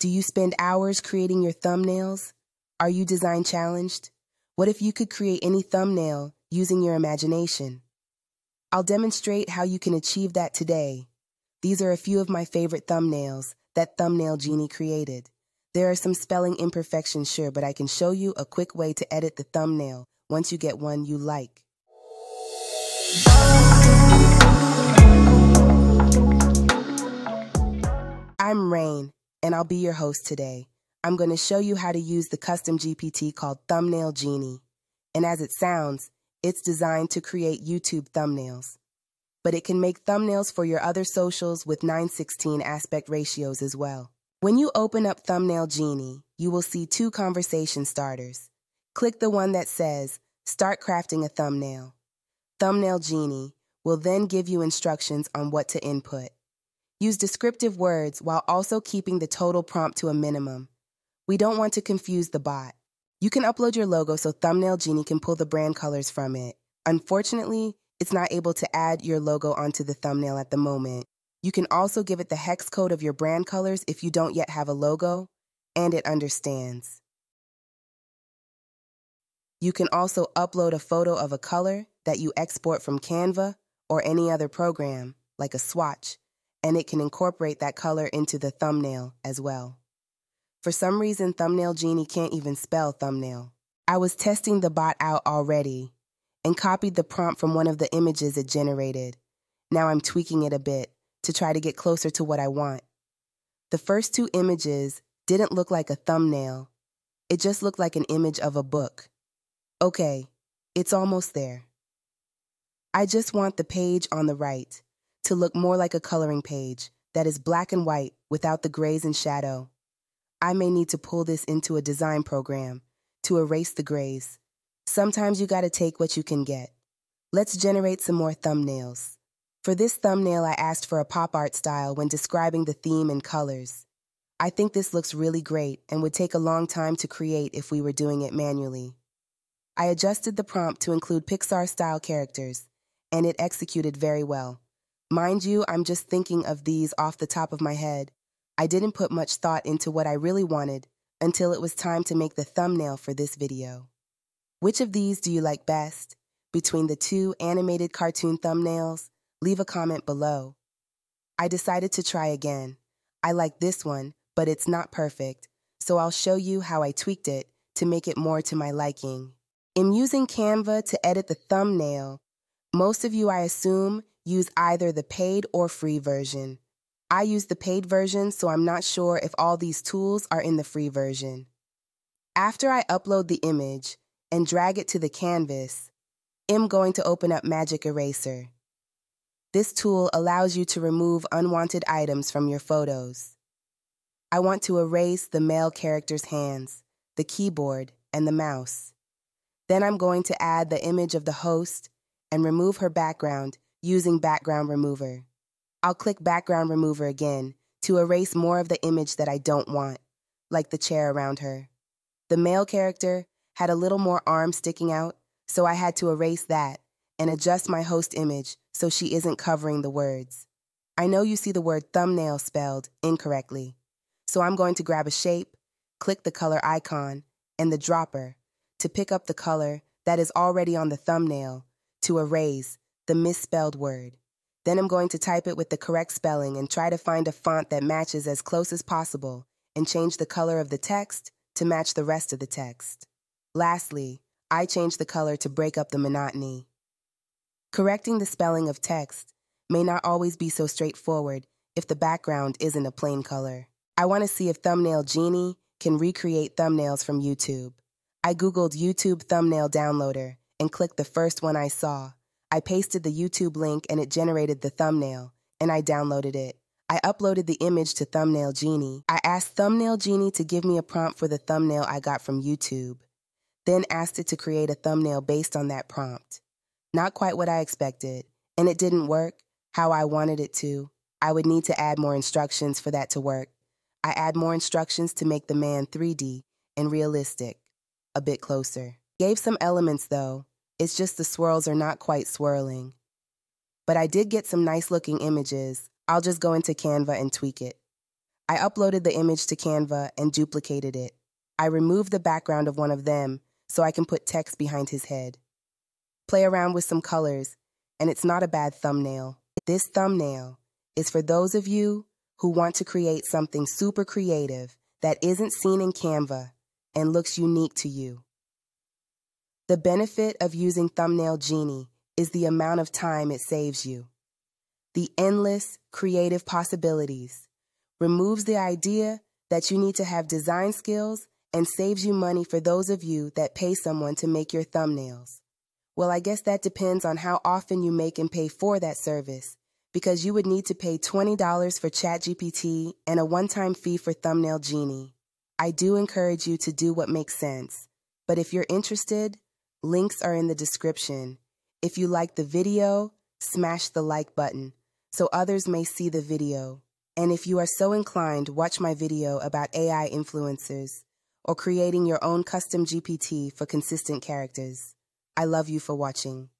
Do you spend hours creating your thumbnails? Are you design challenged? What if you could create any thumbnail using your imagination? I'll demonstrate how you can achieve that today. These are a few of my favorite thumbnails that Thumbnail Genie created. There are some spelling imperfections, sure, but I can show you a quick way to edit the thumbnail once you get one you like. I'm Rain, and I'll be your host today. I'm going to show you how to use the custom GPT called Thumbnail Genie. And as it sounds, it's designed to create YouTube thumbnails. But it can make thumbnails for your other socials with 916 aspect ratios as well. When you open up Thumbnail Genie, you will see two conversation starters. Click the one that says, Start crafting a thumbnail. Thumbnail Genie will then give you instructions on what to input. Use descriptive words while also keeping the total prompt to a minimum. We don't want to confuse the bot. You can upload your logo so Thumbnail Genie can pull the brand colors from it. Unfortunately, it's not able to add your logo onto the thumbnail at the moment. You can also give it the hex code of your brand colors if you don't yet have a logo, and it understands. You can also upload a photo of a color that you export from Canva or any other program, like a swatch, and it can incorporate that color into the thumbnail as well. For some reason, Thumbnail Genie can't even spell thumbnail. I was testing the bot out already and copied the prompt from one of the images it generated. Now I'm tweaking it a bit to try to get closer to what I want. The first two images didn't look like a thumbnail, it just looked like an image of a book. Okay, it's almost there. I just want the page on the right to look more like a coloring page that is black and white without the grays and shadow. I may need to pull this into a design program to erase the grays. Sometimes you gotta take what you can get. Let's generate some more thumbnails. For this thumbnail, I asked for a pop art style when describing the theme and colors. I think this looks really great and would take a long time to create if we were doing it manually. I adjusted the prompt to include Pixar style characters, and it executed very well. Mind you, I'm just thinking of these off the top of my head. I didn't put much thought into what I really wanted until it was time to make the thumbnail for this video. Which of these do you like best? Between the two animated cartoon thumbnails, leave a comment below. I decided to try again. I like this one, but it's not perfect, so I'll show you how I tweaked it to make it more to my liking. In using Canva to edit the thumbnail, most of you, I assume, use either the paid or free version. I use the paid version, so I'm not sure if all these tools are in the free version. After I upload the image and drag it to the canvas, I'm going to open up Magic Eraser. This tool allows you to remove unwanted items from your photos. I want to erase the male character's hands, the keyboard, and the mouse. Then I'm going to add the image of the host and remove her background using Background Remover. I'll click Background Remover again to erase more of the image that I don't want, like the chair around her. The male character had a little more arm sticking out, so I had to erase that and adjust my host image so she isn't covering the words. I know you see the word thumbnail spelled incorrectly, so I'm going to grab a shape, click the color icon, and the dropper to pick up the color that is already on the thumbnail to erase the misspelled word. Then I'm going to type it with the correct spelling and try to find a font that matches as close as possible and change the color of the text to match the rest of the text. Lastly, I change the color to break up the monotony. Correcting the spelling of text may not always be so straightforward if the background isn't a plain color. I want to see if Thumbnail Genie can recreate thumbnails from YouTube. I Googled YouTube thumbnail downloader and clicked the first one I saw. I pasted the YouTube link and it generated the thumbnail, and I downloaded it. I uploaded the image to Thumbnail Genie. I asked Thumbnail Genie to give me a prompt for the thumbnail I got from YouTube, then asked it to create a thumbnail based on that prompt. Not quite what I expected, and it didn't work how I wanted it to. I would need to add more instructions for that to work. I add more instructions to make the man 3D and realistic, a bit closer. Gave some elements though, it's just the swirls are not quite swirling. But I did get some nice looking images. I'll just go into Canva and tweak it. I uploaded the image to Canva and duplicated it. I removed the background of one of them so I can put text behind his head. Play around with some colors, and it's not a bad thumbnail. This thumbnail is for those of you who want to create something super creative that isn't seen in Canva and looks unique to you. The benefit of using Thumbnail Genie is the amount of time it saves you. The endless creative possibilities removes the idea that you need to have design skills and saves you money for those of you that pay someone to make your thumbnails. Well, I guess that depends on how often you make and pay for that service, because you would need to pay $20 for ChatGPT and a one-time fee for Thumbnail Genie. I do encourage you to do what makes sense, but if you're interested, links are in the description. If you like the video, smash the like button so others may see the video. And if you are so inclined, watch my video about AI influencers or creating your own custom GPT for consistent characters. I love you for watching.